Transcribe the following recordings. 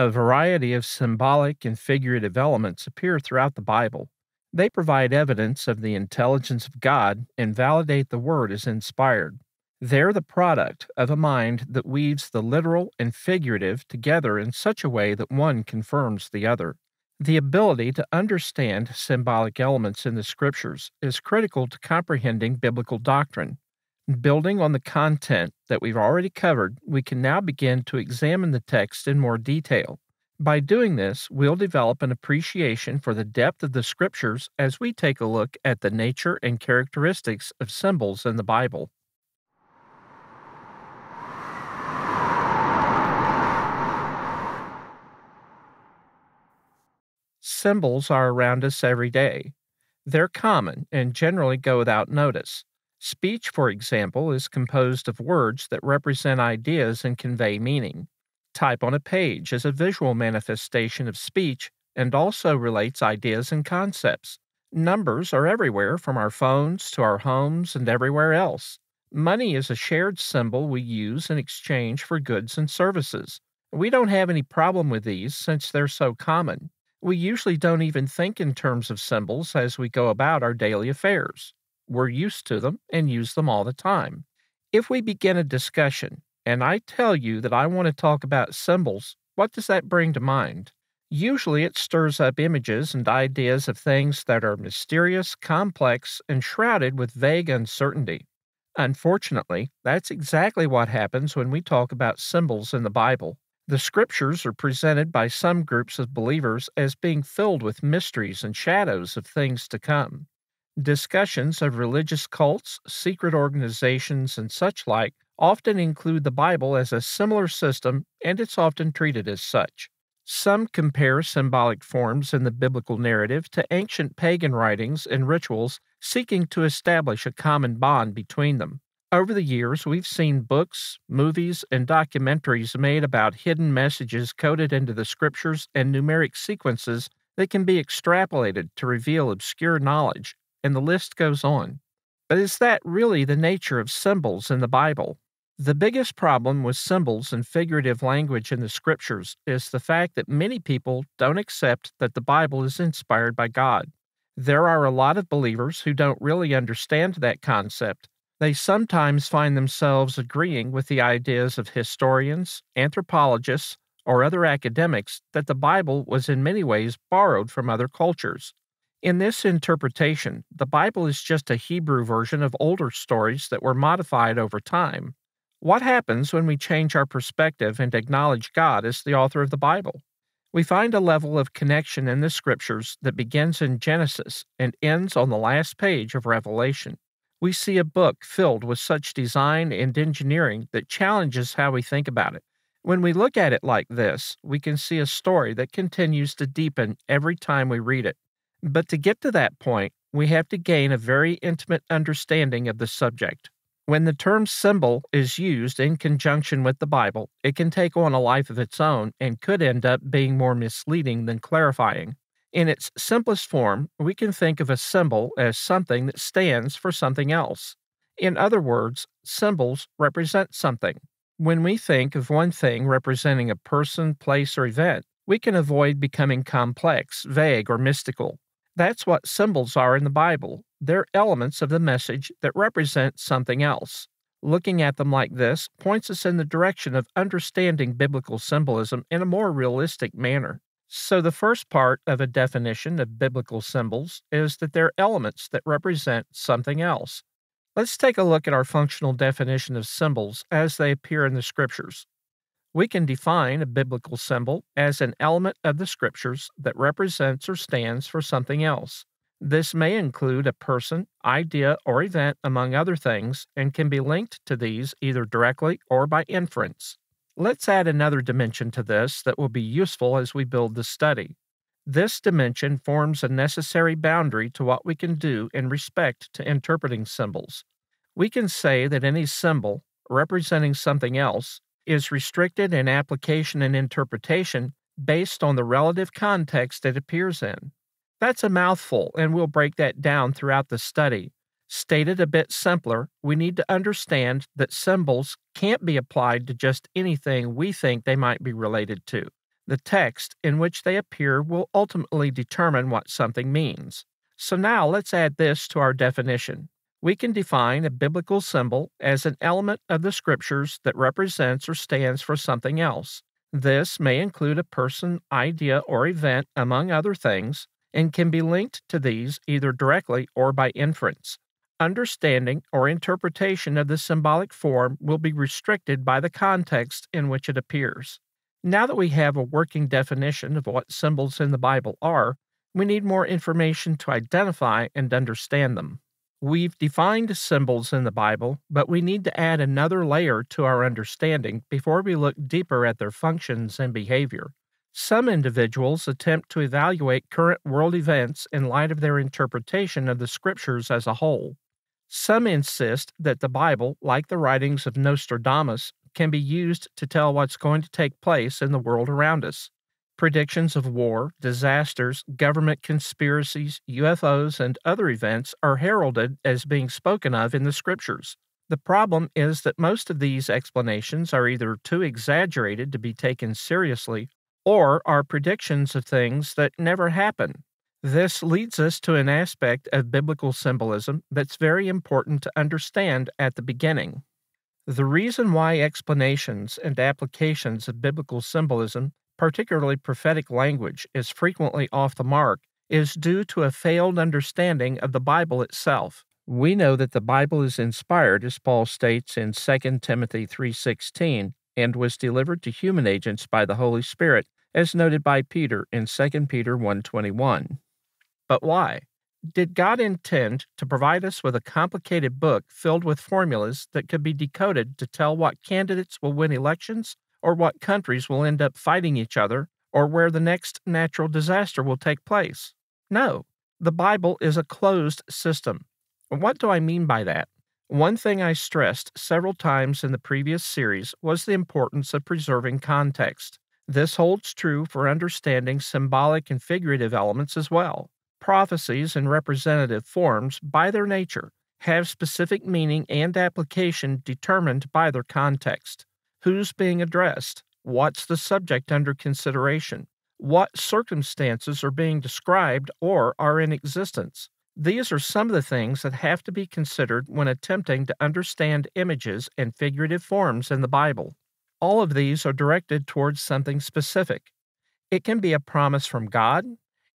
A variety of symbolic and figurative elements appear throughout the Bible. They provide evidence of the intelligence of God and validate the Word as inspired. They're the product of a mind that weaves the literal and figurative together in such a way that one confirms the other. The ability to understand symbolic elements in the Scriptures is critical to comprehending biblical doctrine. Building on the content that we've already covered, we can now begin to examine the text in more detail. By doing this, we'll develop an appreciation for the depth of the Scriptures as we take a look at the nature and characteristics of symbols in the Bible. Symbols are around us every day. They're common and generally go without notice. Speech, for example, is composed of words that represent ideas and convey meaning. Type on a page is a visual manifestation of speech and also relates ideas and concepts. Numbers are everywhere from our phones to our homes and everywhere else. Money is a shared symbol we use in exchange for goods and services. We don't have any problem with these since they're so common. We usually don't even think in terms of symbols as we go about our daily affairs. We're used to them and use them all the time. If we begin a discussion and I tell you that I want to talk about symbols, what does that bring to mind? Usually it stirs up images and ideas of things that are mysterious, complex, and shrouded with vague uncertainty. Unfortunately, that's exactly what happens when we talk about symbols in the Bible. The scriptures are presented by some groups of believers as being filled with mysteries and shadows of things to come. Discussions of religious cults, secret organizations, and such like often include the Bible as a similar system, and it's often treated as such. Some compare symbolic forms in the biblical narrative to ancient pagan writings and rituals seeking to establish a common bond between them. Over the years, we've seen books, movies, and documentaries made about hidden messages coded into the scriptures and numeric sequences that can be extrapolated to reveal obscure knowledge and the list goes on. But is that really the nature of symbols in the Bible? The biggest problem with symbols and figurative language in the scriptures is the fact that many people don't accept that the Bible is inspired by God. There are a lot of believers who don't really understand that concept. They sometimes find themselves agreeing with the ideas of historians, anthropologists, or other academics that the Bible was in many ways borrowed from other cultures. In this interpretation, the Bible is just a Hebrew version of older stories that were modified over time. What happens when we change our perspective and acknowledge God as the author of the Bible? We find a level of connection in the scriptures that begins in Genesis and ends on the last page of Revelation. We see a book filled with such design and engineering that challenges how we think about it. When we look at it like this, we can see a story that continues to deepen every time we read it. But to get to that point, we have to gain a very intimate understanding of the subject. When the term symbol is used in conjunction with the Bible, it can take on a life of its own and could end up being more misleading than clarifying. In its simplest form, we can think of a symbol as something that stands for something else. In other words, symbols represent something. When we think of one thing representing a person, place, or event, we can avoid becoming complex, vague, or mystical. That's what symbols are in the Bible. They're elements of the message that represent something else. Looking at them like this points us in the direction of understanding biblical symbolism in a more realistic manner. So, the first part of a definition of biblical symbols is that they're elements that represent something else. Let's take a look at our functional definition of symbols as they appear in the scriptures. We can define a biblical symbol as an element of the scriptures that represents or stands for something else. This may include a person, idea, or event, among other things, and can be linked to these either directly or by inference. Let's add another dimension to this that will be useful as we build the study. This dimension forms a necessary boundary to what we can do in respect to interpreting symbols. We can say that any symbol, representing something else, is restricted in application and interpretation based on the relative context it appears in. That's a mouthful, and we'll break that down throughout the study. Stated a bit simpler, we need to understand that symbols can't be applied to just anything we think they might be related to. The text in which they appear will ultimately determine what something means. So now let's add this to our definition. We can define a biblical symbol as an element of the scriptures that represents or stands for something else. This may include a person, idea, or event, among other things, and can be linked to these either directly or by inference. Understanding or interpretation of the symbolic form will be restricted by the context in which it appears. Now that we have a working definition of what symbols in the Bible are, we need more information to identify and understand them. We've defined symbols in the Bible, but we need to add another layer to our understanding before we look deeper at their functions and behavior. Some individuals attempt to evaluate current world events in light of their interpretation of the scriptures as a whole. Some insist that the Bible, like the writings of Nostradamus, can be used to tell what's going to take place in the world around us. Predictions of war, disasters, government conspiracies, UFOs, and other events are heralded as being spoken of in the scriptures. The problem is that most of these explanations are either too exaggerated to be taken seriously or are predictions of things that never happen. This leads us to an aspect of biblical symbolism that's very important to understand at the beginning. The reason why explanations and applications of biblical symbolism, particularly prophetic language, is frequently off the mark is due to a failed understanding of the Bible itself. We know that the Bible is inspired as Paul states in 2 Timothy 3:16 and was delivered to human agents by the Holy Spirit as noted by Peter in 2 Peter 1:21. But why? Did God intend to provide us with a complicated book filled with formulas that could be decoded to tell what candidates will win elections, or what countries will end up fighting each other, or where the next natural disaster will take place? No, the Bible is a closed system. What do I mean by that? One thing I stressed several times in the previous series was the importance of preserving context. This holds true for understanding symbolic and figurative elements as well prophecies in representative forms, by their nature, have specific meaning and application determined by their context. Who's being addressed? What's the subject under consideration? What circumstances are being described or are in existence? These are some of the things that have to be considered when attempting to understand images and figurative forms in the Bible. All of these are directed towards something specific. It can be a promise from God,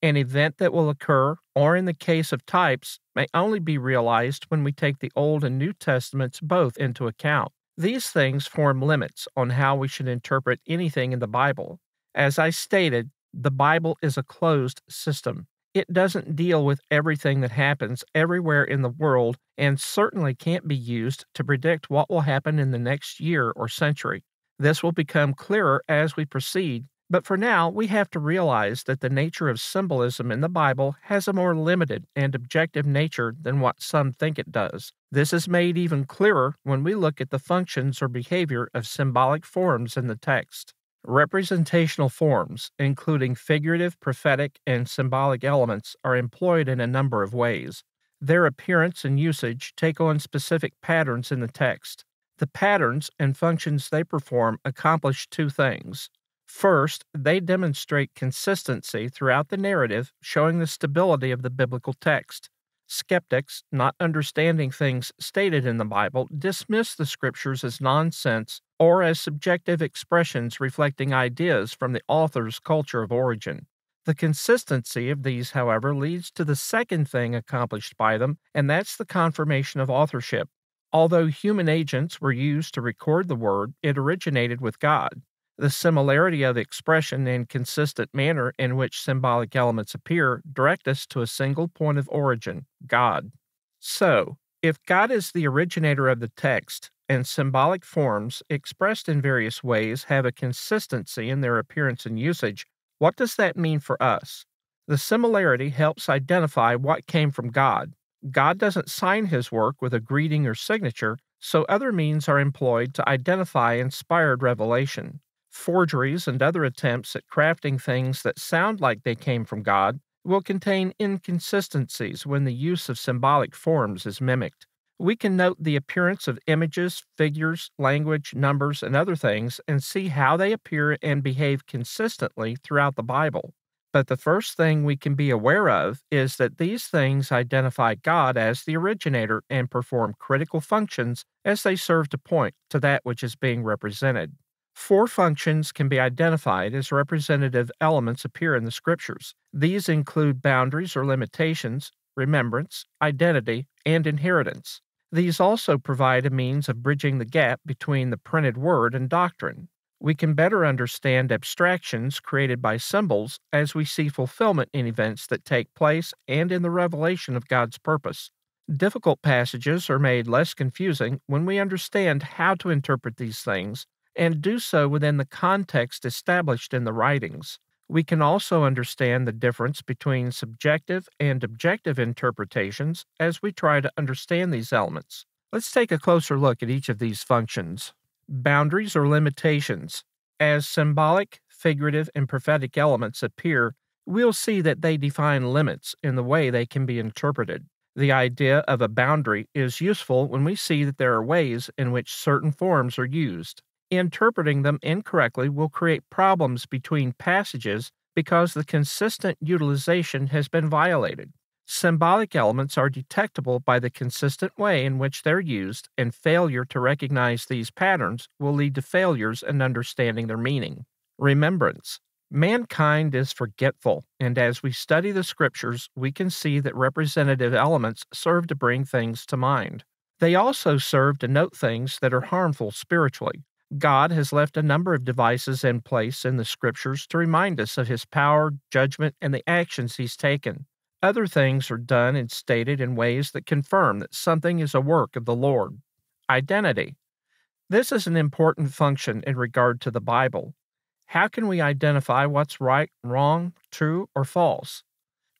an event that will occur, or in the case of types, may only be realized when we take the Old and New Testaments both into account. These things form limits on how we should interpret anything in the Bible. As I stated, the Bible is a closed system. It doesn't deal with everything that happens everywhere in the world and certainly can't be used to predict what will happen in the next year or century. This will become clearer as we proceed but for now, we have to realize that the nature of symbolism in the Bible has a more limited and objective nature than what some think it does. This is made even clearer when we look at the functions or behavior of symbolic forms in the text. Representational forms, including figurative, prophetic, and symbolic elements, are employed in a number of ways. Their appearance and usage take on specific patterns in the text. The patterns and functions they perform accomplish two things. First, they demonstrate consistency throughout the narrative, showing the stability of the biblical text. Skeptics, not understanding things stated in the Bible, dismiss the scriptures as nonsense or as subjective expressions reflecting ideas from the author's culture of origin. The consistency of these, however, leads to the second thing accomplished by them, and that's the confirmation of authorship. Although human agents were used to record the word, it originated with God. The similarity of expression and consistent manner in which symbolic elements appear direct us to a single point of origin God. So, if God is the originator of the text, and symbolic forms expressed in various ways have a consistency in their appearance and usage, what does that mean for us? The similarity helps identify what came from God. God doesn't sign his work with a greeting or signature, so other means are employed to identify inspired revelation. Forgeries and other attempts at crafting things that sound like they came from God will contain inconsistencies when the use of symbolic forms is mimicked. We can note the appearance of images, figures, language, numbers, and other things and see how they appear and behave consistently throughout the Bible. But the first thing we can be aware of is that these things identify God as the originator and perform critical functions as they serve to point to that which is being represented. Four functions can be identified as representative elements appear in the scriptures. These include boundaries or limitations, remembrance, identity, and inheritance. These also provide a means of bridging the gap between the printed word and doctrine we can better understand abstractions created by symbols as we see fulfillment in events that take place and in the revelation of God's purpose. Difficult passages are made less confusing when we understand how to interpret these things and do so within the context established in the writings. We can also understand the difference between subjective and objective interpretations as we try to understand these elements. Let's take a closer look at each of these functions. Boundaries or limitations. As symbolic, figurative, and prophetic elements appear, we'll see that they define limits in the way they can be interpreted. The idea of a boundary is useful when we see that there are ways in which certain forms are used. Interpreting them incorrectly will create problems between passages because the consistent utilization has been violated. Symbolic elements are detectable by the consistent way in which they're used, and failure to recognize these patterns will lead to failures in understanding their meaning. Remembrance. Mankind is forgetful, and as we study the scriptures, we can see that representative elements serve to bring things to mind. They also serve to note things that are harmful spiritually. God has left a number of devices in place in the scriptures to remind us of his power, judgment, and the actions he's taken. Other things are done and stated in ways that confirm that something is a work of the Lord. Identity. This is an important function in regard to the Bible. How can we identify what's right, wrong, true, or false?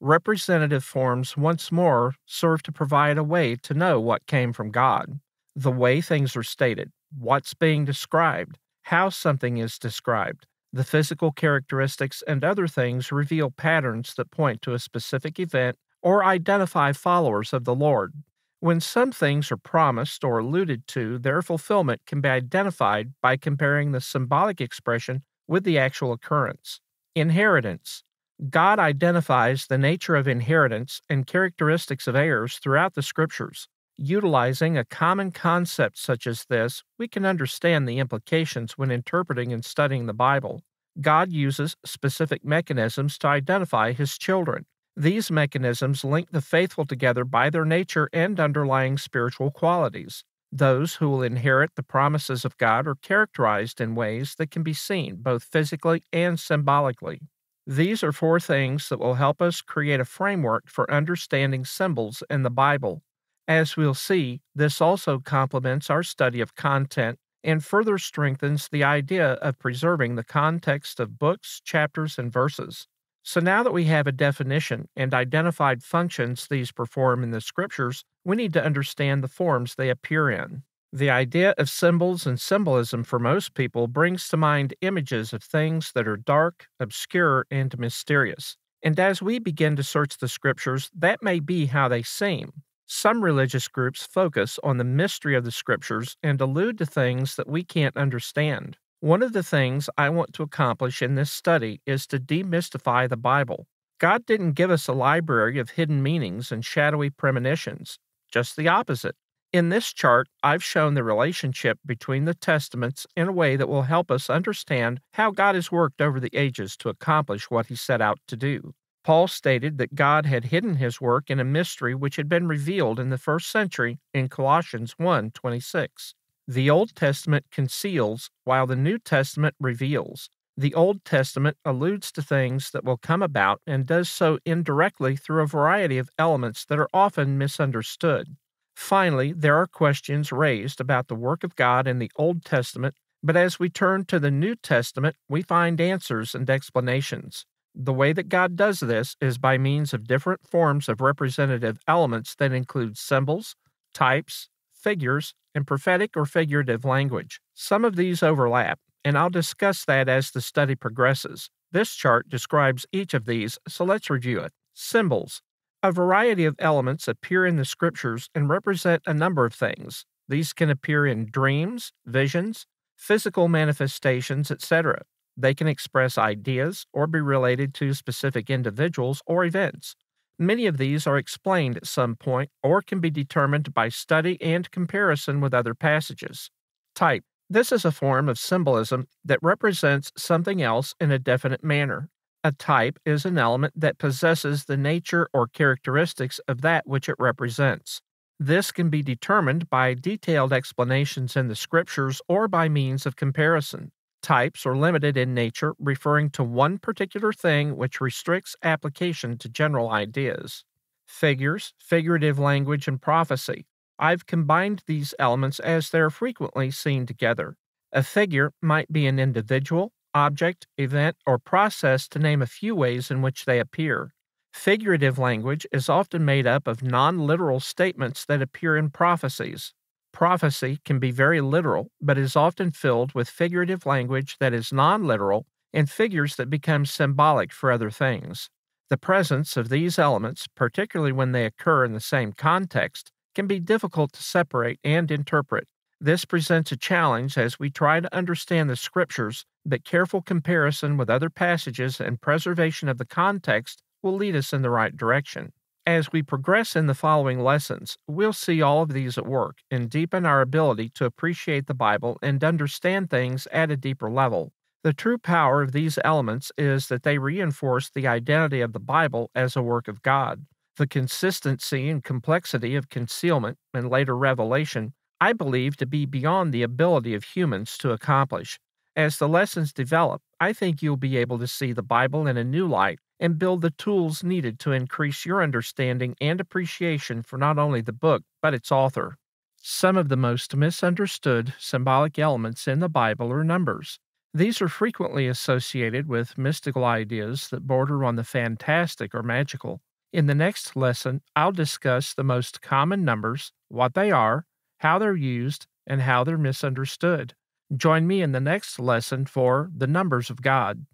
Representative forms once more serve to provide a way to know what came from God. The way things are stated, what's being described, how something is described, the physical characteristics and other things reveal patterns that point to a specific event or identify followers of the Lord. When some things are promised or alluded to, their fulfillment can be identified by comparing the symbolic expression with the actual occurrence. Inheritance. God identifies the nature of inheritance and characteristics of heirs throughout the Scriptures. Utilizing a common concept such as this, we can understand the implications when interpreting and studying the Bible. God uses specific mechanisms to identify his children. These mechanisms link the faithful together by their nature and underlying spiritual qualities. Those who will inherit the promises of God are characterized in ways that can be seen both physically and symbolically. These are four things that will help us create a framework for understanding symbols in the Bible. As we'll see, this also complements our study of content and further strengthens the idea of preserving the context of books, chapters, and verses. So now that we have a definition and identified functions these perform in the scriptures, we need to understand the forms they appear in. The idea of symbols and symbolism for most people brings to mind images of things that are dark, obscure, and mysterious. And as we begin to search the scriptures, that may be how they seem. Some religious groups focus on the mystery of the scriptures and allude to things that we can't understand. One of the things I want to accomplish in this study is to demystify the Bible. God didn't give us a library of hidden meanings and shadowy premonitions, just the opposite. In this chart, I've shown the relationship between the Testaments in a way that will help us understand how God has worked over the ages to accomplish what he set out to do. Paul stated that God had hidden his work in a mystery which had been revealed in the first century in Colossians 1:26. The Old Testament conceals while the New Testament reveals. The Old Testament alludes to things that will come about and does so indirectly through a variety of elements that are often misunderstood. Finally, there are questions raised about the work of God in the Old Testament, but as we turn to the New Testament, we find answers and explanations. The way that God does this is by means of different forms of representative elements that include symbols, types, figures, and prophetic or figurative language. Some of these overlap, and I'll discuss that as the study progresses. This chart describes each of these, so let's review it. Symbols. A variety of elements appear in the scriptures and represent a number of things. These can appear in dreams, visions, physical manifestations, etc. They can express ideas or be related to specific individuals or events. Many of these are explained at some point or can be determined by study and comparison with other passages. Type This is a form of symbolism that represents something else in a definite manner. A type is an element that possesses the nature or characteristics of that which it represents. This can be determined by detailed explanations in the scriptures or by means of comparison. Types are limited in nature, referring to one particular thing which restricts application to general ideas. Figures, figurative language, and prophecy. I've combined these elements as they're frequently seen together. A figure might be an individual, object, event, or process to name a few ways in which they appear. Figurative language is often made up of non literal statements that appear in prophecies. Prophecy can be very literal, but is often filled with figurative language that is non literal and figures that become symbolic for other things. The presence of these elements, particularly when they occur in the same context, can be difficult to separate and interpret. This presents a challenge as we try to understand the scriptures, but careful comparison with other passages and preservation of the context will lead us in the right direction. As we progress in the following lessons, we'll see all of these at work and deepen our ability to appreciate the Bible and understand things at a deeper level. The true power of these elements is that they reinforce the identity of the Bible as a work of God. The consistency and complexity of concealment and later revelation I believe to be beyond the ability of humans to accomplish. As the lessons develop, I think you'll be able to see the Bible in a new light and build the tools needed to increase your understanding and appreciation for not only the book, but its author. Some of the most misunderstood symbolic elements in the Bible are numbers. These are frequently associated with mystical ideas that border on the fantastic or magical. In the next lesson, I'll discuss the most common numbers, what they are, how they're used, and how they're misunderstood. Join me in the next lesson for The Numbers of God.